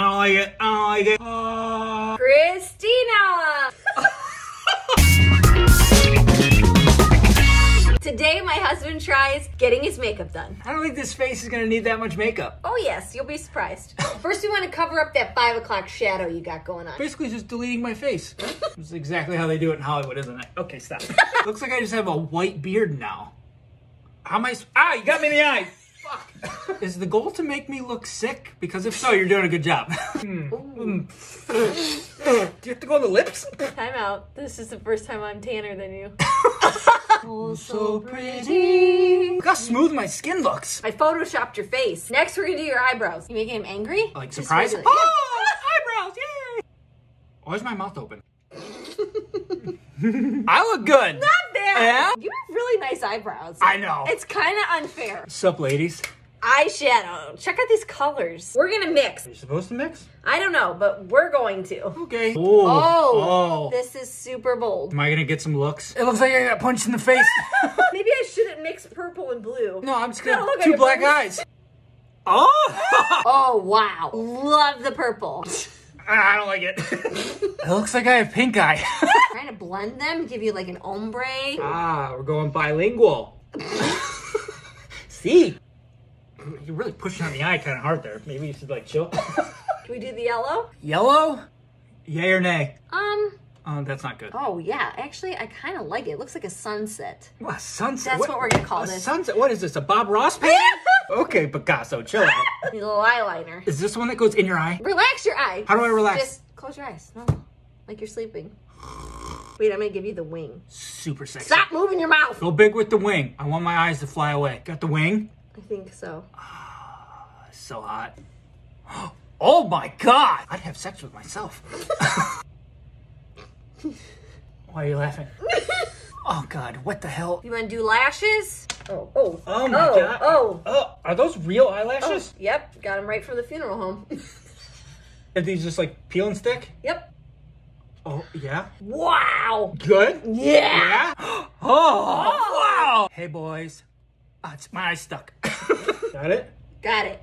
I don't like it. I don't like it. Uh... Christina! Today, my husband tries getting his makeup done. I don't think this face is gonna need that much makeup. Oh, yes, you'll be surprised. First, we want to cover up that 5 o'clock shadow you got going on. Basically, just deleting my face. This is exactly how they do it in Hollywood, isn't it? Okay, stop. Looks like I just have a white beard now. How am I? Ah, you got me in the eye. Fuck. Is the goal to make me look sick? Because if so, you're doing a good job. Hmm. Do you have to go on the lips? Time out. This is the first time I'm tanner than you. oh, So pretty. Look how smooth my skin looks. I photoshopped your face. Next, we're gonna do your eyebrows. You making him angry? Like Just surprise? regular- Oh, eyebrows! Yay! Why is my mouth open? I look good. Not bad. Yeah? Eh? You have really nice eyebrows. I know. It's kind of unfair. Sup, ladies? Eyeshadow. Check out these colors. We're gonna mix. You're you supposed to mix? I don't know, but we're going to. Okay. Oh, Oh. this is super bold. Am I gonna get some looks? It looks like I got punched in the face. Maybe I shouldn't mix purple and blue. no, I'm just No, gonna look at two black face. eyes. Oh! Oh, wow. Love the purple. I don't like it. it looks like I have pink eye. Trying to blend them, give you like an ombre. ah, we're going bilingual. See? You're really pushing on the eye kind of hard there. Maybe you should like chill. Can we do the yellow? Yellow? Yay or nay? Um, Oh, that's not good. oh yeah. Actually, I kind of like it. It looks like a sunset. What, sunset? That's what we're gonna call a this. Sunset? What is this, a Bob Ross painting? okay, Picasso, chill out. Need a little eyeliner. Is this one that goes in your eye? Relax your eye. How do I relax? Just close your eyes. No, like you're sleeping. Wait, I'm gonna give you the wing. Super sexy. Stop moving your mouth. Go big with the wing. I want my eyes to fly away. Got the wing? I think so. Ah, so hot. Oh my god! I'd have sex with myself. Why are you laughing? Oh god, what the hell? You want to do lashes? Oh, oh, Oh my oh, god. Oh, Oh, are those real eyelashes? Oh, yep, got them right from the funeral home. Are these just like peel and stick? yep. Oh, yeah. Wow. Good? Yeah. Yeah? Oh, wow! Hey boys. Ah, it's my eye stuck. Got it? Got it.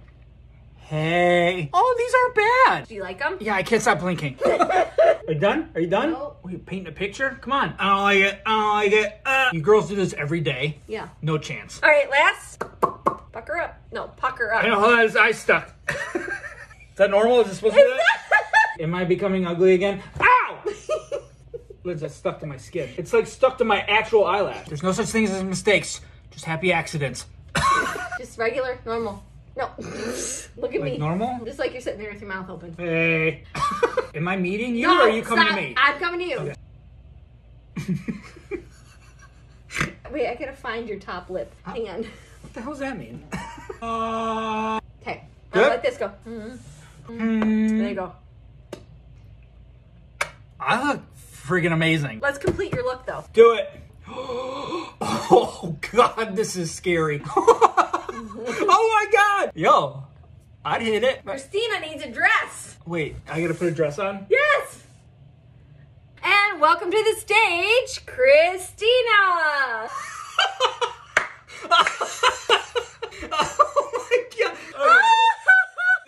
Hey. Oh, these aren't bad. Do you like them? Yeah, I can't stop blinking. Are you done? Are you done? No. Oh, you painting a picture? Come on. I don't like it. I don't like it. Uh. You girls do this every day. Yeah. No chance. All right, last. Pucker up. No, pucker up. I know how his eye stuck. Is that normal? Is it supposed to be that? Am I becoming ugly again? Ow! Liz, that's stuck to my skin. It's like stuck to my actual eyelash. There's no such thing as mistakes, just happy accidents. Just regular, normal. No. Look at Like me. normal? Just like you're sitting there with your mouth open. Hey. Am I meeting you No, or are you coming stop. to me? I'm coming to you. Okay. Wait, I gotta find your top lip. Hang on. What the hell does that mean? Uh, Okay. Good? I'll let this go. Mhm. hmm, There you go. I look friggin' amazing. Let's complete your look though. Do it. Oh god, this is scary. oh my god. Yo, I'd hit it. Christina needs a dress. Wait, I gotta put a dress on? Yes. And welcome to the stage, Christina. oh my god. Okay.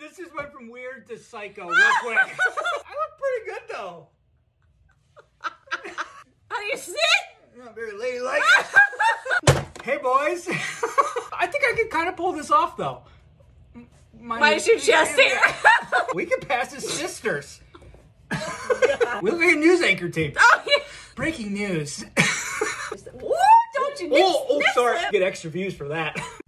this just went from weird to psycho real quick. I look pretty good though. How do you sit? Not very ladylike. hey boys. I think I could kind of pull this off though. My, Minus your chest hair. we could pass as sisters. we look like a news anchor team. oh, yeah. Breaking news. Woo, don't you oh, oh, sorry. Get extra views for that.